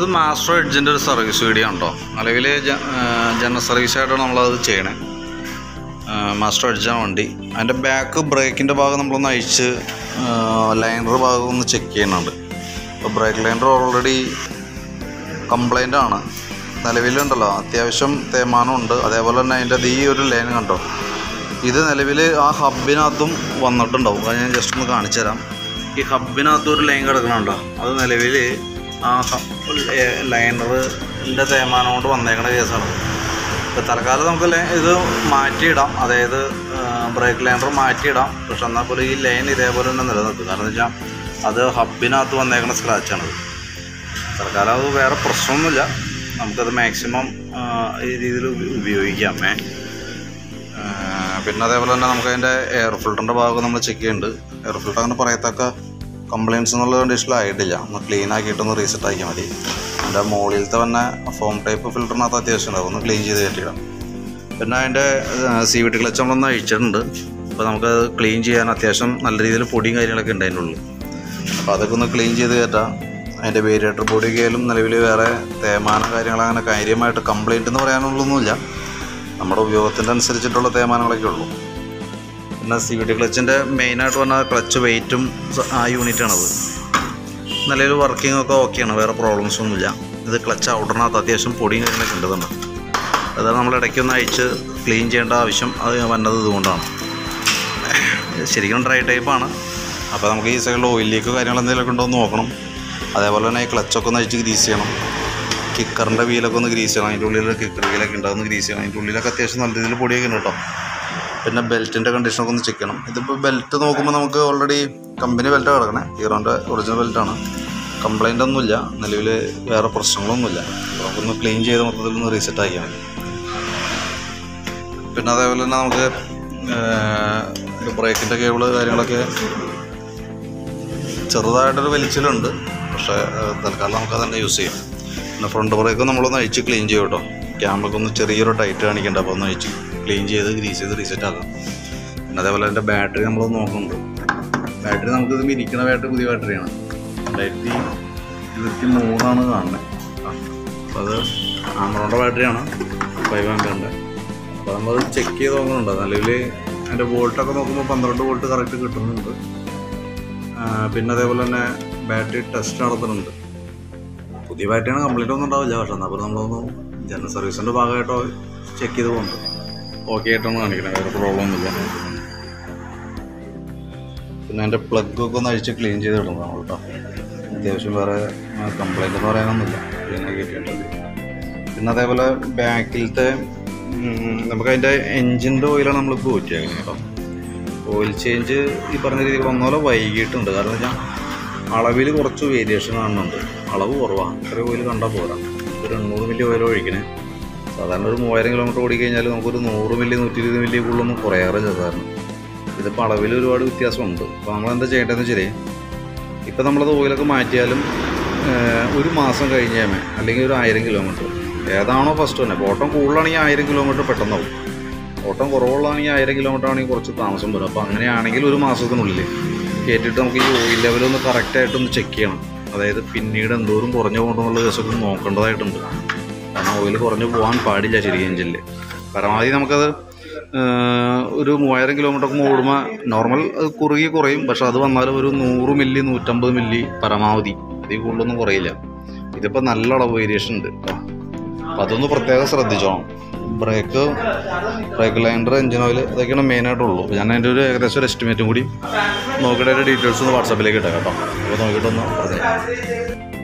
ഇത് മാസ്റ്റർ എഡ്ജിന്റെ ഒരു service video ഉണ്ടോ നിലവിൽ ജനറൽ സർവീസായിട്ടാണ് നമ്മളത് ചെയ്യണേ. മാസ്റ്റർ എഡ്ജാണ് വണ്ടി. അതിന്റെ ബാക്ക് ബ്രേക്കിന്റെ ഭാഗം നമ്മളൊന്ന് അഴിച്ച് ലൈനർ ഭാഗം ഒന്ന് ചെക്ക് ചെയ്യുന്നുണ്ട്. അപ്പോൾ ബ്രേക്ക് ലൈനർ ഓൾറെഡി കംപ്ലൈന്റ് ആണ്. നിലവിലുണ്ടല്ലോ. അത്യാവശ്യം തേമാനമുണ്ട് അതേപോലെ തന്നെ അതിന്റെ ഈ ഒരു ലൈൻ കണ്ടോ? ഇത് നിലവിൽ ആ ഹബിനകത്തും വന്നിട്ടുണ്ടാവും. അത് ഞാൻ ജസ്റ്റ് ഒന്ന് കാണിച്ചു തരാം ഈ ഹബിനകത്ത് ഒരു ലൈൻ കിടക്കണുണ്ടോ? അത് നിലവിൽ ലൈനറിന്റെ തേയ്മാനം കൊണ്ട് വന്നേക്കുന്ന കേസാണ്. ഇപ്പോൾ തൽക്കാലം നമുക്ക് ഇത് മാറ്റിയിടാം. അതായത് ബ്രേക്ക് ലൈനർ മാറ്റിയിടാം. പക്ഷെ എന്നാൽ പോലും ഈ ലൈൻ ഇതേപോലെ തന്നെ നിലനിർത്തും കാരണം എന്ന് വെച്ചാൽ അത് ഹബിനകത്ത് വന്നേക്കണ സ്ക്രാച്ചാണത് തൽക്കാലം അത് വേറെ പ്രശ്നമൊന്നുമില്ല. നമുക്കത് മാക്സിമം ഈ രീതിയിൽ ഉപയോഗിക്കാം. ഏ പിന്നെ അതേപോലെ തന്നെ നമുക്കതിന്റെ എയർ ഫിൽറ്ററിന്റെ ഭാഗം നമ്മൾ ചെക്ക് ചെയ്യുന്നുണ്ട്. എയർ ഫിൽറ്റർ അങ്ങനെ പറയത്തക്ക കംപ്ലയിൻസ് എന്നുള്ള കണ്ടീഷനിലായിട്ടില്ല ഒന്ന് ക്ലീൻ ആക്കിയിട്ടൊന്ന് റീസെറ്റ് ആക്കിയാൽ മതി. അതിന്റെ മുകളിലത്തെ തന്നെ ഫോം ടൈപ്പ് ഫിൽറ്ററിനകത്ത് അത്യാവശ്യം ഉണ്ടാവും. ഒന്ന് ക്ലീൻ ചെയ്ത് കയറ്റിയിടാം. പിന്നെ അതിന്റെ സി വി ടി ക്ലച്ച് നമ്മളൊന്ന് അഴിച്ചിട്ടുണ്ട്. അപ്പോൾ നമുക്ക് ക്ലീൻ ചെയ്യാൻ അത്യാവശ്യം നല്ല രീതിയിൽ പൊടിയും കാര്യങ്ങളൊക്കെ ഉണ്ട് അതിന്റെ ഉള്ളിൽ. അപ്പോൾ അതൊക്കെ ഒന്ന് ക്ലീൻ ചെയ്ത് കയറ്റാം. അതിന്റെ വേരിയേറ്റർ ബോഡിക്കായാലും നിലവിൽ വേറെ തേമാനം കാര്യങ്ങൾ അങ്ങനെ കാര്യമായിട്ട് കംപ്ലയിന്റ് എന്ന് പറയാനുള്ളൊന്നുമില്ല നമ്മുടെ ഉപയോഗത്തിന്റെ അനുസരിച്ചിട്ടുള്ള തേമാനങ്ങളൊക്കെ ഉള്ളൂ പിന്നെ സി വി ടി ക്ലച്ചിന്റെ മെയിനായിട്ട് പറഞ്ഞാൽ ക്ലച്ച് വെയിറ്റും ആ യൂണിറ്റാണത്. നല്ലൊരു വർക്കിംഗ് ഒക്കെ ഓക്കെയാണ് വേറെ പ്രോബ്ലംസ് ഒന്നുമില്ല. ഇത് ക്ലച്ച് ഔട്ടറിനകത്ത് അത്യാവശ്യം പൊടിയും കാര്യങ്ങളൊക്കെ ഉണ്ടെന്നുണ്ട് അതാണ് നമ്മൾ ഇടയ്ക്കൊന്ന് അയച്ച് ക്ലീൻ ചെയ്യേണ്ട ആവശ്യം അത് വന്നത് ഇതുകൊണ്ടാണ്. ശരിക്കും ഡ്രൈ ടൈപ്പാണ് അപ്പോൾ നമുക്ക് ഈ സൈഡിൽ ഓയിൽ ലീക്ക് കാര്യങ്ങൾ എന്തെങ്കിലുമൊക്കെ ഉണ്ടോ എന്ന് നോക്കണം. അതേപോലെ തന്നെ ഈ ക്ലച്ചൊക്കെ ഒന്ന് അഴിച്ച് ഗ്രീസ് ചെയ്യണം. കിക്കറിന്റെ വീലൊക്കെ ഒന്ന് ഗ്രീസ് ചെയ്യണം. അതിന്റെ ഉള്ളിൽ കിക്കർ വീലൊക്കെ ഉണ്ടാകുന്ന ഗ്രീസ് ചെയ്യണം. അതിന്റെ ഉള്ളിലൊക്കെ അത്യാവശ്യം നല്ല രീതിയിൽ പൊടിയൊക്കെ ഉണ്ട് കേട്ടോ. പിന്നെ ബെൽറ്റിന്റെ കണ്ടീഷനൊക്കെ ഒന്ന് ചെക്ക് ചെയ്യണം. ഇതിപ്പോൾ ബെൽറ്റ് നോക്കുമ്പോൾ നമുക്ക് ഓൾറെഡി കമ്പനി ബെൽറ്റ് കിടക്കണേ. ഹീറോന്റെ ഒറിജിനൽ ബെൽറ്റാണ് കംപ്ലൈന്റ് ഒന്നുമില്ല നിലവിൽ വേറെ പ്രശ്നങ്ങളൊന്നുമില്ല നമുക്കൊന്ന് ക്ലീൻ ചെയ്ത് മൊത്തത്തിൽ ഒന്ന് റീസെറ്റ് ആക്കിയാൽ മതി. പിന്നെ അതേപോലെ തന്നെ നമുക്ക് ബ്രേക്കിന്റെ കേബിൾ കാര്യങ്ങളൊക്കെ ചെറുതായിട്ടൊരു വലിച്ചിലുണ്ട്. പക്ഷേ തൽക്കാലം നമുക്ക് അതന്നെ യൂസ് ചെയ്യാം. പിന്നെ ഫ്രണ്ട് ബ്രേക്ക് നമ്മളൊന്ന് അഴിച്ച് ക്ലീൻ ചെയ്യും കേട്ടോ ക്യാമറയ്ക്ക് ഒന്ന് ചെറിയൊരു ടൈറ്റ് കാണിക്കേണ്ട അപ്പോൾ ഒന്ന് അഴിച്ച്. ക്ലീൻ ചെയ്ത് ഗ്രീസ് ചെയ്ത് റീസെറ്റ് ആക്കാം. പിന്നെ അതേപോലെ എന്റെ ബാറ്ററി നമ്മൾ നോക്കുന്നുണ്ട്. ബാറ്ററി നമുക്ക് ഇത് ഇരിക്കുന്ന ബാറ്ററി പുതിയ ബാറ്ററിയാണ് രണ്ടായിരത്തി ഇരുപത്തി മൂന്നാണ് കാണുന്നത്. അപ്പോൾ അത് ആമറോണിന്റെ ബാറ്ററിയാണ് ഫൈവ് ആമ്പിയറിന്റെ അപ്പോൾ നമ്മൾ ചെക്ക് ചെയ്ത് നോക്കുന്നുണ്ട്. നിലവിൽ അതിന്റെ വോൾട്ടൊക്കെ നോക്കുമ്പോൾ പന്ത്രണ്ട് വോൾട്ട് കറക്റ്റ് കിട്ടുന്നുണ്ട്. പിന്നെ അതേപോലെ തന്നെ ബാറ്ററി ടെസ്റ്റ് നടത്തുന്നുണ്ട്. പുതിയ ബാറ്ററിയാണ് കംപ്ലീറ്റ് ഒന്നും ഉണ്ടാവില്ല. പക്ഷെ എന്നാൽ പോലും നമ്മളൊന്ന് ജനറൽ സർവീസിന്റെ ഭാഗമായിട്ടോ ചെക്ക് ചെയ്ത് പോകുന്നുണ്ട് ഓക്കെ ആയിട്ടാണ് കാണിക്കുന്നത് വേറെ പ്രോബ്ലം ഒന്നുമില്ല. പിന്നെ എന്റെ പ്ലഗൊക്കെ ഒന്ന് അഴിച്ച് ക്ലീൻ ചെയ്ത് ഇടുന്നതാണ് കേട്ടോ. അത്യാവശ്യം വേറെ കംപ്ലൈന്റ് എന്ന് പറയാനൊന്നുമില്ല. ക്ലീനായി കിട്ടിയിട്ടുണ്ട് പിന്നെ അതേപോലെ ബാക്കിലത്തെ നമുക്ക് അതിന്റെ എൻജിന്റെ ഓയിലാണ് നമ്മളിപ്പോൾ ഊറ്റിയാക്കുന്നത് കേട്ടോ. ഓയിൽ ചേഞ്ച് ഈ പറഞ്ഞ രീതിയിൽ വന്നപോലെ വൈകിട്ടുണ്ട് കാരണം വെച്ചാൽ അളവിൽ കുറച്ച് വേരിയേഷൻ കാണുന്നുണ്ട്. അളവ് കുറവാണ് അത്രയും ഓയിൽ കണ്ടാൽ പോരാ. ഒരു എണ്ണൂറ് മില്ലി ഓയിൽ ഒഴിക്കണേ. സാധാരണ ഒരു മൂവായിരം കിലോമീറ്റർ ഓടിക്കഴിഞ്ഞാൽ നമുക്കൊരു നൂറ് മില്ലി നൂറ്റി ഇരുപത് മില്ലി കൂടുതലൊന്നും കുറയാറില്ല സാധാരണ. ഇതിപ്പോൾ അളവിൽ ഒരുപാട് വ്യത്യാസമുണ്ട്. അപ്പോൾ നമ്മളെന്താ ചെയ്യേണ്ടതെന്ന് വെച്ചാൽ ഇപ്പം നമ്മളത് ഓയിലൊക്കെ മാറ്റിയാലും ഒരു മാസം കഴിഞ്ഞാൽ അല്ലെങ്കിൽ ഒരു ആയിരം കിലോമീറ്റർ ഏതാണോ ഫസ്റ്റ് തന്നെ. ഇപ്പോൾ ഓട്ടം കൂടുതലാണെങ്കിൽ ആയിരം കിലോമീറ്റർ പെട്ടെന്നാവും. ഓട്ടം കുറവുള്ളതാണെങ്കിൽ ആയിരം കിലോമീറ്റർ ആണെങ്കിൽ കുറച്ച് താമസം വരും. അപ്പോൾ അങ്ങനെയാണെങ്കിൽ ഒരു മാസത്തിനുള്ളിൽ കയറ്റിയിട്ട് നമുക്ക് ഈ ഓയിൽ ലെവൽ ഒന്ന് കറക്റ്റായിട്ടൊന്ന് ചെക്ക് ചെയ്യണം. അതായത് പിന്നീട് എന്തോരം കുറഞ്ഞു പോകണമെന്നുള്ള ദിവസമൊക്കെ നോക്കേണ്ടതായിട്ടുണ്ട്. കാരണം ഓയിൽ കുറഞ്ഞു പോകാൻ പാടില്ല ശരിക്കും എഞ്ചിനിൽ പരമാവധി നമുക്കത് ഒരു മൂവായിരം കിലോമീറ്റർ ഒക്കെ ഓടുമ്പോൾ നോർമൽ അത് കുറുകി കുറയും. പക്ഷെ അത് വന്നാലും ഒരു നൂറ് മില്ലി നൂറ്റമ്പത് മില്ലി പരമാവധി. അതിൽ കൂടുതലൊന്നും കുറയില്ല. ഇതിപ്പോൾ നല്ല അളവ് വേരിയേഷൻ ഉണ്ട് കേട്ടോ അപ്പോൾ അതൊന്ന് പ്രത്യേകം ശ്രദ്ധിച്ചോണം brake brake liner engine oil ഇതൊക്കെയാണ് മെയിനായിട്ടുള്ളൂ ഞാൻ അതിന്റെ ഒരു ഏകദേശം ഒരു എസ്റ്റിമേറ്റും കൂടി നോക്കിയിട്ട് ഡീറ്റെയിൽസ് ഒന്ന് വാട്സാപ്പിലേക്ക് ഇട്ടാം കേട്ടോ അപ്പോൾ നോക്കിയിട്ടൊന്ന് പറഞ്ഞു